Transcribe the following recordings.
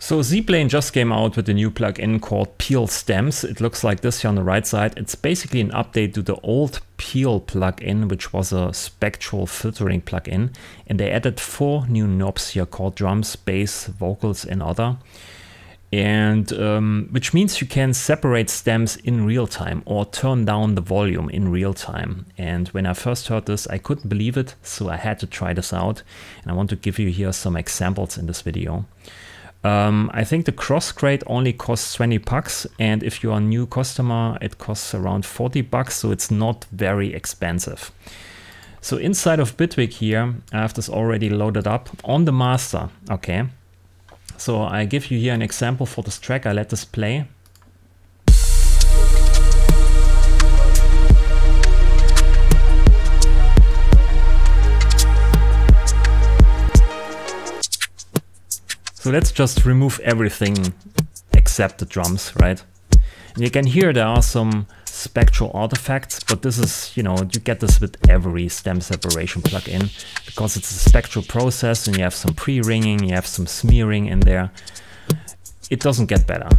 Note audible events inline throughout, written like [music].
So Zplane just came out with a new plugin called Peel Stems. It looks like this here on the right side. It's basically an update to the old Peel plugin, which was a spectral filtering plugin. And they added four new knobs here called drums, bass, vocals, and other. And um, which means you can separate stems in real time or turn down the volume in real time. And when I first heard this, I couldn't believe it. So I had to try this out. And I want to give you here some examples in this video. Um, I think the Crossgrade only costs 20 bucks, and if you're a new customer, it costs around 40 bucks, so it's not very expensive. So inside of Bitwig here, I have this already loaded up on the master, okay? So I give you here an example for this track, I let this play. So let's just remove everything except the drums, right? And you can hear there are some spectral artifacts, but this is, you know, you get this with every stem separation plugin because it's a spectral process and you have some pre-ringing, you have some smearing in there. It doesn't get better.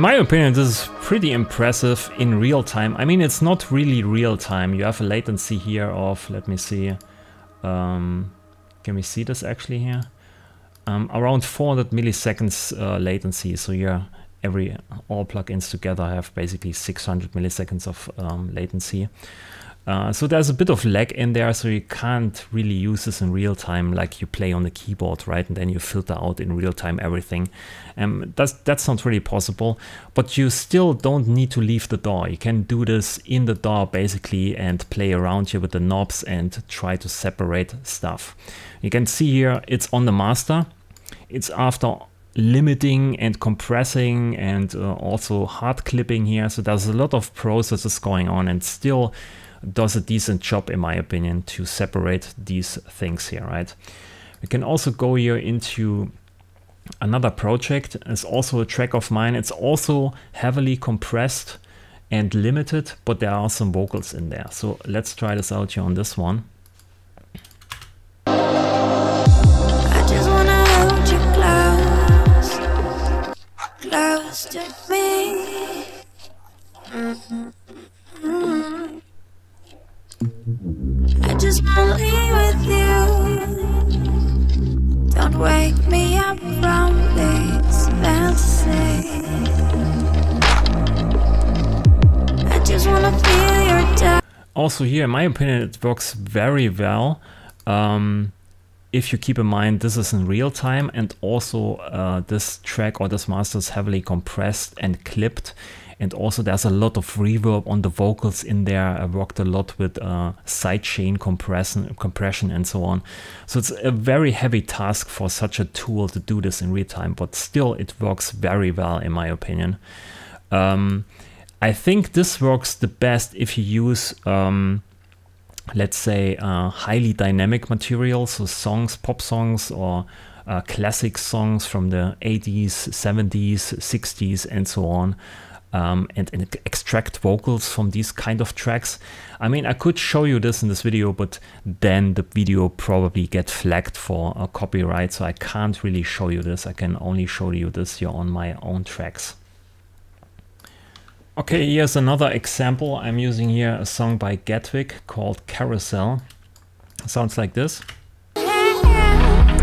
In my opinion, this is pretty impressive in real time. I mean, it's not really real time. You have a latency here of, let me see, um, can we see this actually here? Um, around 400 milliseconds uh, latency. So yeah, every all plugins together have basically 600 milliseconds of um, latency. Uh, so there's a bit of lag in there, so you can't really use this in real time like you play on the keyboard, right? And then you filter out in real time everything. Um, that's, that's not really possible, but you still don't need to leave the DAW. You can do this in the DAW basically and play around here with the knobs and try to separate stuff. You can see here it's on the master. It's after limiting and compressing and uh, also hard clipping here. So there's a lot of processes going on and still does a decent job, in my opinion, to separate these things here, right? We can also go here into another project. It's also a track of mine. It's also heavily compressed and limited, but there are some vocals in there. So let's try this out here on this one. Also here, in my opinion, it works very well. Um, if you keep in mind this is in real time and also uh, this track or this master is heavily compressed and clipped and also there's a lot of reverb on the vocals in there. I worked a lot with uh, sidechain compression, compression and so on. So it's a very heavy task for such a tool to do this in real time, but still it works very well in my opinion. Um, I think this works the best if you use um, let's say uh, highly dynamic material, so songs, pop songs or uh, classic songs from the 80s, 70s, 60s and so on um, and, and, extract vocals from these kind of tracks. I mean, I could show you this in this video, but then the video probably get flagged for a copyright, so I can't really show you this. I can only show you this here on my own tracks. Okay, here's another example. I'm using here a song by Gatwick called Carousel. Sounds like this. [laughs]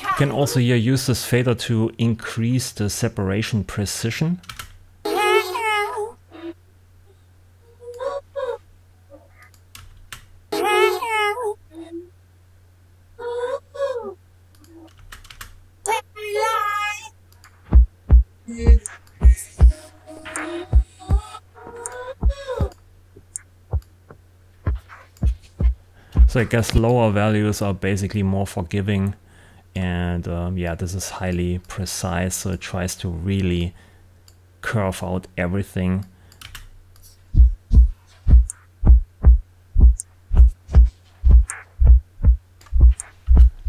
You can also here use this fader to increase the separation precision. So I guess lower values are basically more forgiving and um, yeah, this is highly precise, so it tries to really curve out everything.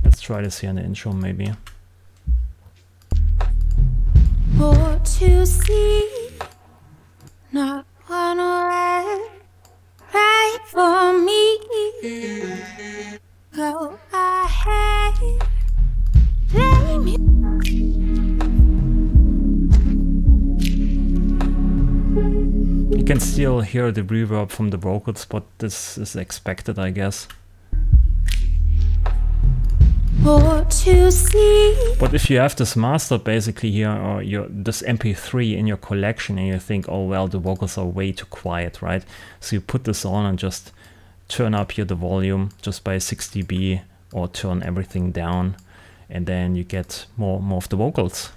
Let's try this here in the intro maybe. To see, not one right for me. Go ahead. You can still hear the reverb from the vocals, but this is expected, I guess. But if you have this master basically here, or your this MP3 in your collection, and you think, oh well, the vocals are way too quiet, right? So you put this on and just turn up here the volume just by 6 dB, or turn everything down and then you get more more of the vocals.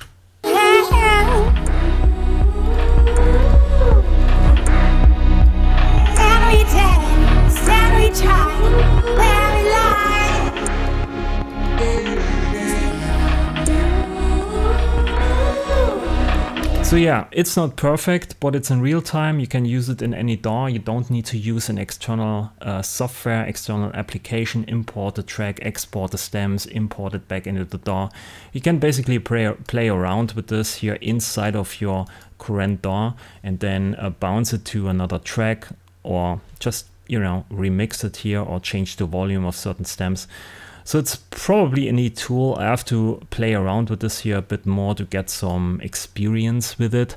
So yeah, it's not perfect, but it's in real time. You can use it in any DAW. You don't need to use an external uh, software, external application, import the track, export the stems, import it back into the DAW. You can basically play, play around with this here inside of your current DAW and then uh, bounce it to another track or just, you know, remix it here or change the volume of certain stems. So it's probably a neat tool. I have to play around with this here a bit more to get some experience with it.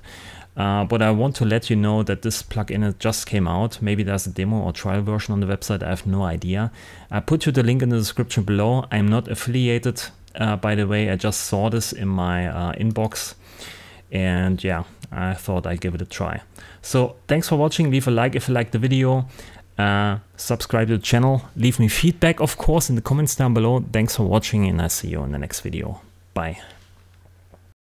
Uh, but I want to let you know that this plugin just came out. Maybe there's a demo or trial version on the website. I have no idea. I put you the link in the description below. I'm not affiliated, uh, by the way. I just saw this in my uh, inbox. And yeah, I thought I'd give it a try. So thanks for watching. Leave a like if you liked the video. Uh, subscribe to the channel. Leave me feedback, of course, in the comments down below. Thanks for watching and I'll see you in the next video. Bye.